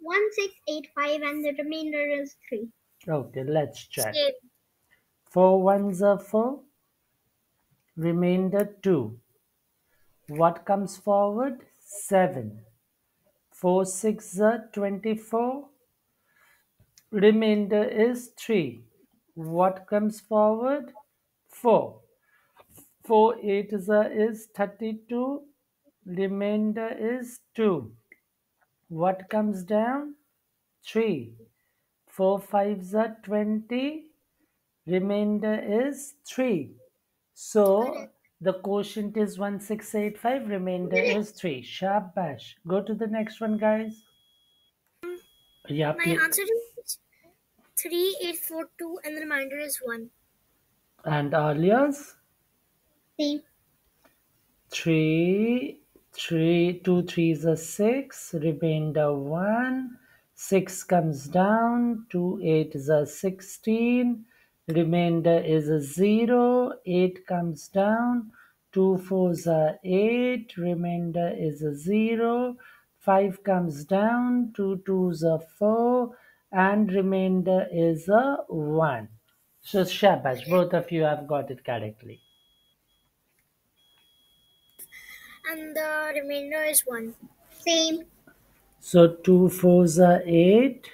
was 1685 and the remainder is 3. Okay, let's check. Same. 4 ones are 4. Remainder 2. What comes forward? 7. 4 6 are 24. Remainder is 3. What comes forward? 4. 4 8 is 32. Remainder is 2. What comes down? 3. 4 5s are 20. Remainder is 3. So the quotient is 1685. Remainder is 3. Shabash. Go to the next one, guys. Yeah, My please. answer is 3842 and the remainder is 1. And Alia's? Same. Three, three, two threes a six, remainder one. Six comes down, 2 8 is a sixteen, remainder is a zero. Eight comes down, two fours are eight, remainder is a zero. Five comes down, two twos are four, and remainder is a one. So shabash, both of you have got it correctly. And the remainder is 1. Same. So two fours are eight.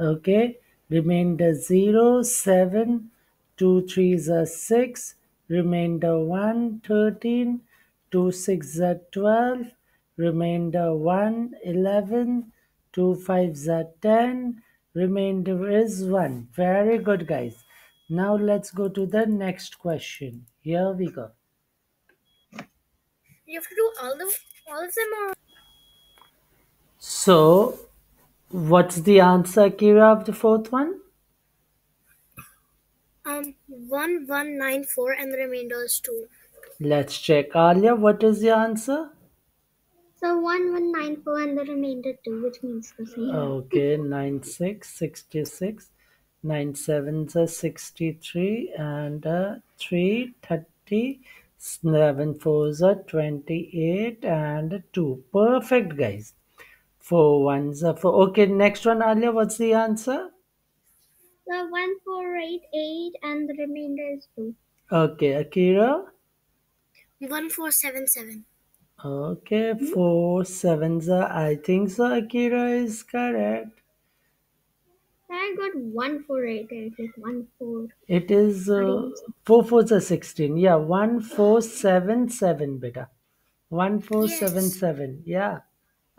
Okay. Remainder zero, seven. Two threes are six. Remainder one, thirteen. Two sixes are twelve. Remainder one, eleven. Two fives are ten. Remainder is one. Very good, guys. Now let's go to the next question. Here we go. You have to do all the all of them or So, what's the answer, Kira, of the fourth one? um 1194 and the remainder is 2. Let's check. Alia, what is the answer? So 1194 and the remainder 2, which means the same. Okay, 96, 66, 97 is 63, and uh, 3, 30, 7 fours are 28, and 2. Perfect, guys. 4 ones are 4. Okay, next one, Alia, what's the answer? So 1488 and the remainder is 2. Okay, Akira? 1477. Okay, 4 sevens are, I think so, Akira is correct. I got 1488, like 1 4. It is uh, four fours are sixteen. Yeah, one four seven seven, beta. One four seven Yes. seven. Yeah,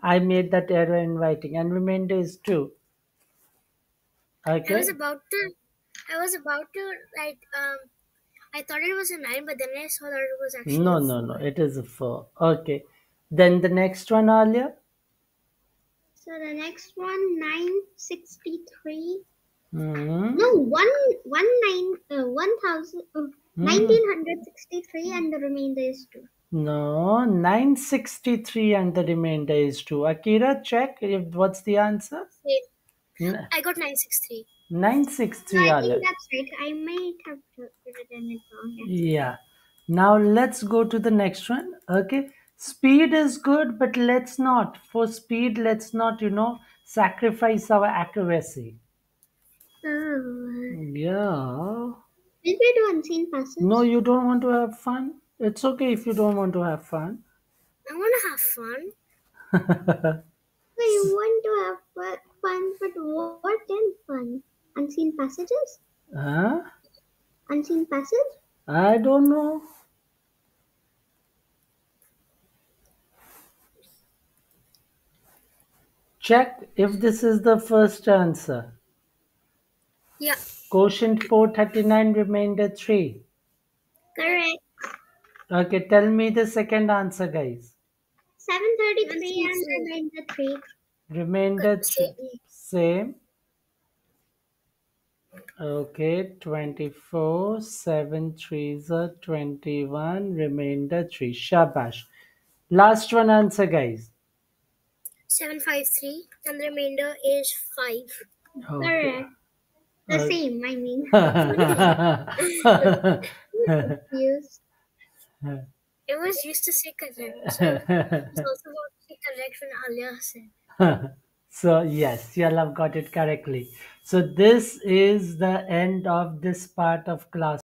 I made that error in writing, and remainder is two. I Okay. was about to I was about to like um I thought it was a 9 but then I saw that it was actually No, a no, four. no. It is a four. Okay. Then the next one, Alia. So the next one, 963. Hmm. No, one, one nine, uh, 1000, uh, 1963 and the remainder is 2. No, nine sixty three, and the remainder is two. Akira, check if what's the answer. Wait, I got 963. 963. No, I think that's right. I might have written it wrong. Yeah. Now let's go to the next one. Okay. Speed is good, but let's not. For speed, let's not, you know, sacrifice our accuracy. Oh. Yeah. Did we do unseen passage? No, you don't want to have fun? It's okay if you don't want to have fun. I want to have fun. You want to have fu- fun, but what in fun? Unseen passages? huh? Unseen passage? I don't know. Check if this is the first answer. Yeah. Quotient 439, remainder 3. Correct. Okay, tell me the second answer, guys. 733 and remainder 3. Remainder Good, th- same. Okay, 24, 7 threes are 21, remainder 3. Shabash. Last one answer, guys. 753 and the remainder is 5. Okay. Correct. The Uh, same, I mean. Confused. It was used to say correct. So it's also about to say correct when Alia said. So yes, you all have got it correctly. So this is the end of this part of class.